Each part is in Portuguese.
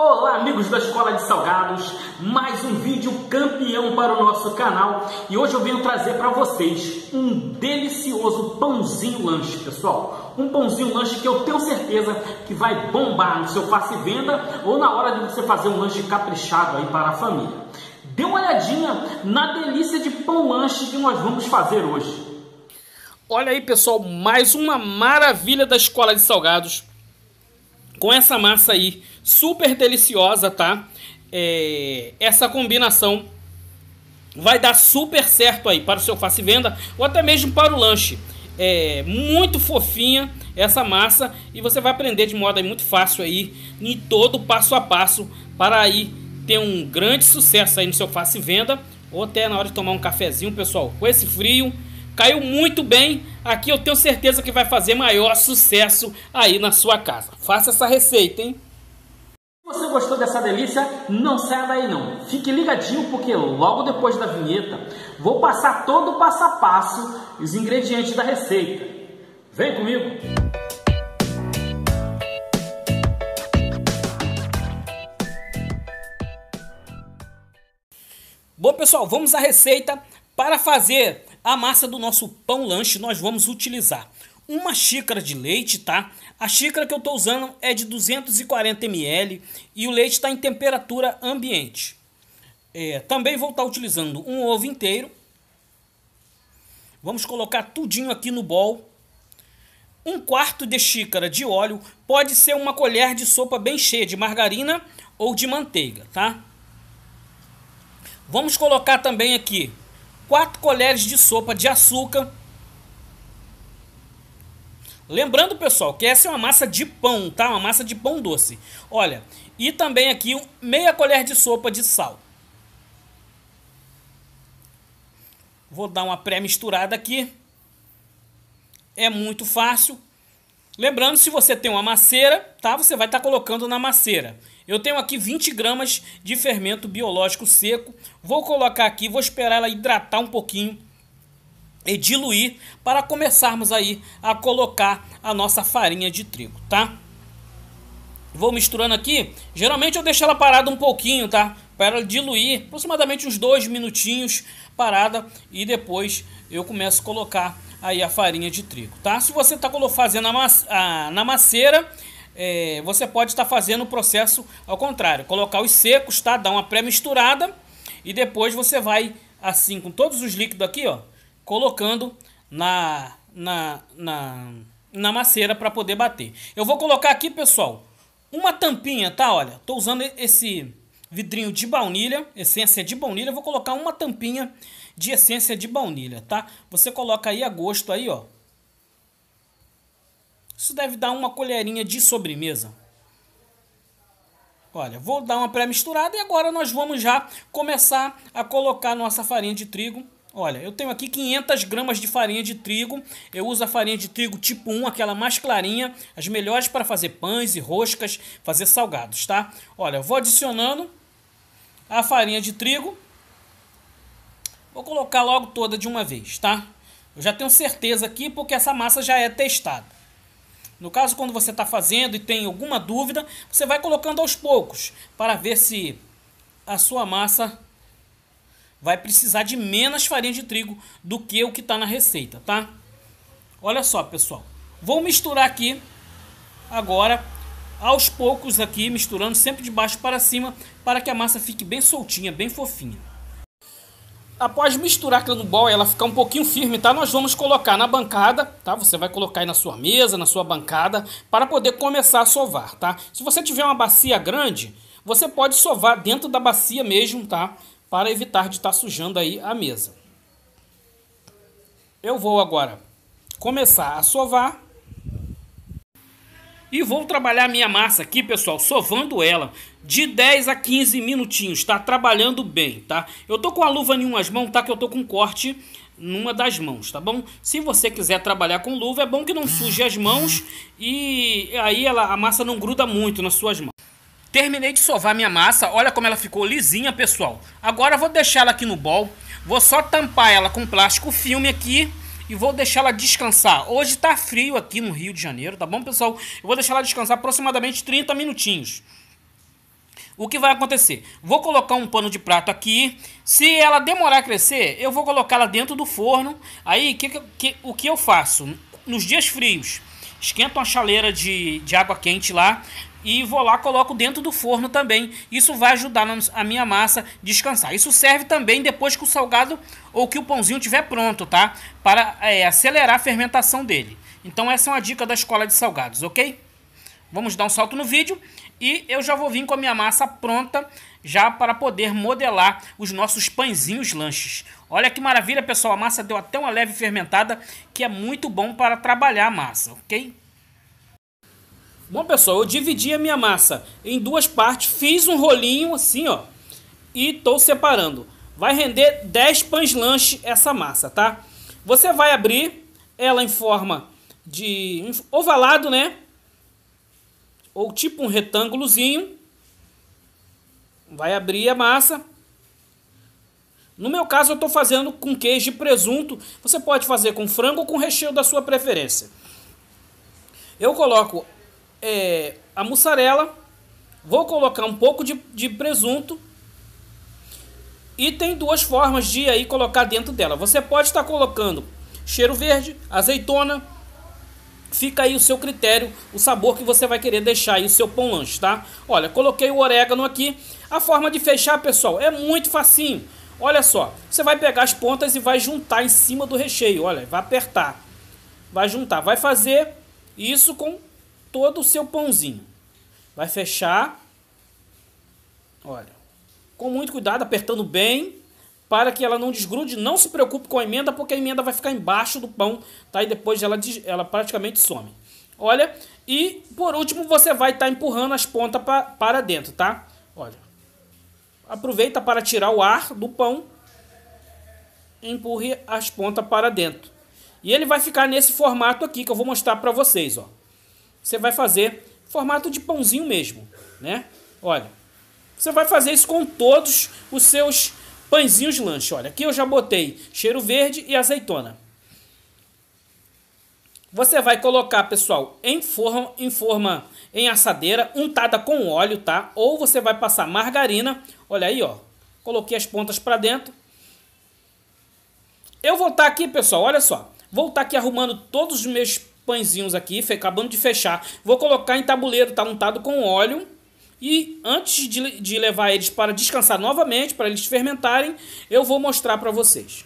Olá, amigos da Escola de Salgados, mais um vídeo campeão para o nosso canal e hoje eu venho trazer para vocês um delicioso pãozinho lanche, pessoal. Um pãozinho lanche que eu tenho certeza que vai bombar no seu face venda ou na hora de você fazer um lanche caprichado aí para a família. Dê uma olhadinha na delícia de pão lanche que nós vamos fazer hoje. Olha aí, pessoal, mais uma maravilha da Escola de Salgados com essa massa aí, super deliciosa, tá? É, essa combinação vai dar super certo aí para o seu face venda ou até mesmo para o lanche. É muito fofinha essa massa e você vai aprender de modo muito fácil aí, em todo passo a passo, para aí ter um grande sucesso aí no seu face venda ou até na hora de tomar um cafezinho, pessoal. Com esse frio, Caiu muito bem. Aqui eu tenho certeza que vai fazer maior sucesso aí na sua casa. Faça essa receita, hein? Se você gostou dessa delícia, não saia daí não. Fique ligadinho porque logo depois da vinheta vou passar todo o passo a passo os ingredientes da receita. Vem comigo! Bom pessoal, vamos à receita para fazer a massa do nosso pão lanche nós vamos utilizar uma xícara de leite, tá? A xícara que eu estou usando é de 240 ml e o leite está em temperatura ambiente. É, também vou estar tá utilizando um ovo inteiro. Vamos colocar tudinho aqui no bol. Um quarto de xícara de óleo, pode ser uma colher de sopa bem cheia de margarina ou de manteiga, tá? Vamos colocar também aqui 4 colheres de sopa de açúcar. Lembrando, pessoal, que essa é uma massa de pão, tá? Uma massa de pão doce. Olha, e também aqui meia colher de sopa de sal. Vou dar uma pré-misturada aqui. É muito fácil. Lembrando, se você tem uma maceira, tá? Você vai estar tá colocando na maceira. Eu tenho aqui 20 gramas de fermento biológico seco. Vou colocar aqui, vou esperar ela hidratar um pouquinho e diluir para começarmos aí a colocar a nossa farinha de trigo, tá? Vou misturando aqui. Geralmente eu deixo ela parada um pouquinho, tá? Para diluir, aproximadamente uns dois minutinhos parada e depois eu começo a colocar aí a farinha de trigo, tá? Se você está fazendo a, na maceira, é, você pode estar fazendo o processo ao contrário. Colocar os secos, tá? Dar uma pré-misturada e depois você vai, assim, com todos os líquidos aqui, ó, colocando na, na, na, na maceira para poder bater. Eu vou colocar aqui, pessoal, uma tampinha, tá? Olha, tô usando esse vidrinho de baunilha, essência de baunilha. Vou colocar uma tampinha de essência de baunilha, tá? Você coloca aí a gosto aí, ó. Isso deve dar uma colherinha de sobremesa. Olha, vou dar uma pré-misturada e agora nós vamos já começar a colocar nossa farinha de trigo. Olha, eu tenho aqui 500 gramas de farinha de trigo. Eu uso a farinha de trigo tipo 1, aquela mais clarinha. As melhores para fazer pães e roscas, fazer salgados, tá? Olha, eu vou adicionando a farinha de trigo. Vou colocar logo toda de uma vez, tá? Eu já tenho certeza aqui porque essa massa já é testada. No caso, quando você está fazendo e tem alguma dúvida, você vai colocando aos poucos para ver se a sua massa vai precisar de menos farinha de trigo do que o que está na receita, tá? Olha só, pessoal. Vou misturar aqui agora aos poucos aqui, misturando sempre de baixo para cima para que a massa fique bem soltinha, bem fofinha. Após misturar aquilo no bol ela ficar um pouquinho firme, tá? Nós vamos colocar na bancada, tá? Você vai colocar aí na sua mesa, na sua bancada, para poder começar a sovar, tá? Se você tiver uma bacia grande, você pode sovar dentro da bacia mesmo, tá? Para evitar de estar tá sujando aí a mesa. Eu vou agora começar a sovar. E vou trabalhar minha massa aqui, pessoal, sovando ela de 10 a 15 minutinhos, tá? Trabalhando bem, tá? Eu tô com a luva em umas mãos, tá? Que eu tô com corte numa das mãos, tá bom? Se você quiser trabalhar com luva, é bom que não suje as mãos e aí ela, a massa não gruda muito nas suas mãos. Terminei de sovar minha massa, olha como ela ficou lisinha, pessoal. Agora vou deixar ela aqui no bol, vou só tampar ela com plástico filme aqui e vou deixar ela descansar. Hoje tá frio aqui no Rio de Janeiro, tá bom, pessoal? Eu vou deixar ela descansar aproximadamente 30 minutinhos. O que vai acontecer? Vou colocar um pano de prato aqui. Se ela demorar a crescer, eu vou colocá-la dentro do forno. Aí, que, que, o que eu faço? Nos dias frios, esquento uma chaleira de, de água quente lá e vou lá coloco dentro do forno também. Isso vai ajudar a minha massa descansar. Isso serve também depois que o salgado ou que o pãozinho estiver pronto, tá? Para é, acelerar a fermentação dele. Então essa é uma dica da escola de salgados, ok? Vamos dar um salto no vídeo e eu já vou vir com a minha massa pronta já para poder modelar os nossos pãezinhos lanches. Olha que maravilha, pessoal. A massa deu até uma leve fermentada, que é muito bom para trabalhar a massa, ok? Bom, pessoal, eu dividi a minha massa em duas partes, fiz um rolinho assim, ó, e estou separando. Vai render 10 pães lanche essa massa, tá? Você vai abrir ela em forma de ovalado, né? Ou tipo um retângulozinho. Vai abrir a massa. No meu caso, eu estou fazendo com queijo e presunto. Você pode fazer com frango ou com recheio da sua preferência. Eu coloco é, a mussarela, vou colocar um pouco de, de presunto e tem duas formas de aí colocar dentro dela. Você pode estar colocando cheiro verde, azeitona, fica aí o seu critério, o sabor que você vai querer deixar aí o seu pão lanche, tá? Olha, coloquei o orégano aqui. A forma de fechar, pessoal, é muito facinho. Olha só, você vai pegar as pontas e vai juntar em cima do recheio, olha, vai apertar. Vai juntar, vai fazer isso com todo o seu pãozinho. Vai fechar. Olha. Com muito cuidado, apertando bem, para que ela não desgrude. Não se preocupe com a emenda, porque a emenda vai ficar embaixo do pão, tá? E depois ela, ela praticamente some. Olha, e por último você vai estar tá empurrando as pontas pra, para dentro, tá? Olha. Aproveita para tirar o ar do pão. Empurre as pontas para dentro. E ele vai ficar nesse formato aqui que eu vou mostrar para vocês, ó você vai fazer formato de pãozinho mesmo, né? Olha, você vai fazer isso com todos os seus pãezinhos lanche. Olha, aqui eu já botei cheiro verde e azeitona. Você vai colocar, pessoal, em forma, em forma em assadeira, untada com óleo, tá? Ou você vai passar margarina. Olha aí, ó. Coloquei as pontas para dentro. Eu vou estar tá aqui, pessoal, olha só. Vou estar tá aqui arrumando todos os meus pãezinhos aqui, acabando de fechar. Vou colocar em tabuleiro, tá untado com óleo. E antes de, de levar eles para descansar novamente, para eles fermentarem, eu vou mostrar para vocês.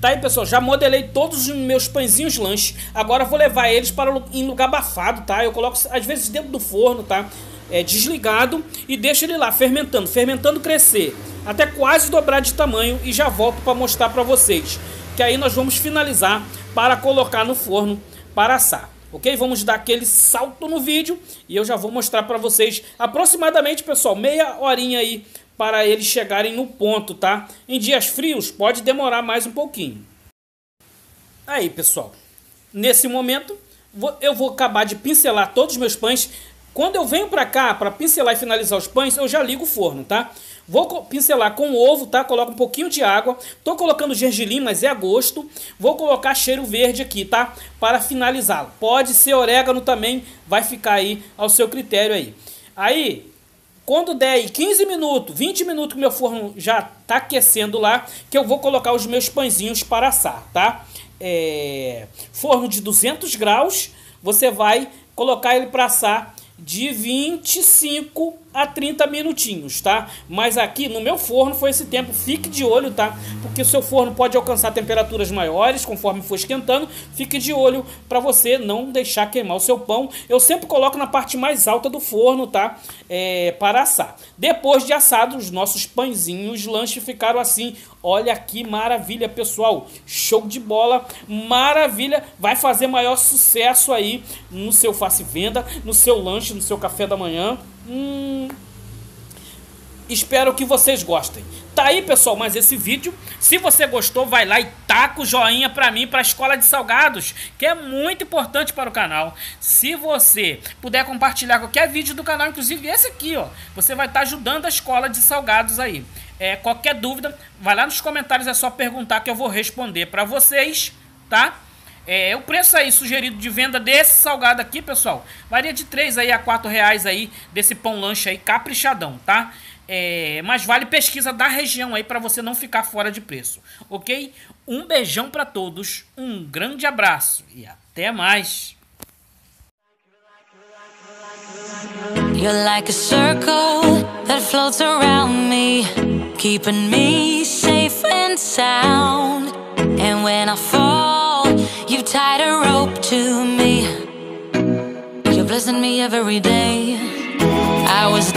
Tá aí, pessoal, já modelei todos os meus pãezinhos lanche. Agora vou levar eles para em lugar abafado, tá? Eu coloco às vezes dentro do forno, tá? É, desligado e deixo ele lá fermentando, fermentando crescer, até quase dobrar de tamanho e já volto para mostrar para vocês. Que aí nós vamos finalizar para colocar no forno para assar. Ok? Vamos dar aquele salto no vídeo e eu já vou mostrar para vocês aproximadamente, pessoal, meia horinha aí para eles chegarem no ponto, tá? Em dias frios pode demorar mais um pouquinho. Aí, pessoal, nesse momento eu vou acabar de pincelar todos os meus pães. Quando eu venho para cá para pincelar e finalizar os pães, eu já ligo o forno, tá? Vou pincelar com ovo, tá? Coloco um pouquinho de água. Tô colocando gergelim, mas é a gosto. Vou colocar cheiro verde aqui, tá? Para finalizá-lo. Pode ser orégano também, vai ficar aí ao seu critério aí. Aí, quando der aí 15 minutos, 20 minutos que meu forno já tá aquecendo lá, que eu vou colocar os meus pãezinhos para assar, tá? É... Forno de 200 graus, você vai colocar ele para assar de 25 a 30 minutinhos, tá? Mas aqui no meu forno foi esse tempo, fique de olho, tá? Porque o seu forno pode alcançar temperaturas maiores conforme for esquentando, fique de olho para você não deixar queimar o seu pão. Eu sempre coloco na parte mais alta do forno, tá? É, para assar. Depois de assado, os nossos pãezinhos, lanche ficaram assim. Olha que maravilha, pessoal. Show de bola, maravilha. Vai fazer maior sucesso aí no seu face venda, no seu lanche, no seu café da manhã. Hum, espero que vocês gostem. Tá aí, pessoal, mais esse vídeo. Se você gostou, vai lá e taca o joinha pra mim, pra Escola de Salgados, que é muito importante para o canal. Se você puder compartilhar qualquer vídeo do canal, inclusive esse aqui, ó, você vai estar tá ajudando a Escola de Salgados aí. É, qualquer dúvida, vai lá nos comentários, é só perguntar que eu vou responder para vocês, tá? É, o preço aí sugerido de venda desse salgado aqui, pessoal, varia de 3 aí a 4 reais aí desse pão lanche aí caprichadão, tá? É, mas vale pesquisa da região aí para você não ficar fora de preço, ok? Um beijão para todos, um grande abraço e até mais. You're like a circle that floats around me, keeping me safe and sound. And when I fall, tied a rope to me. You're blessing me every day. I was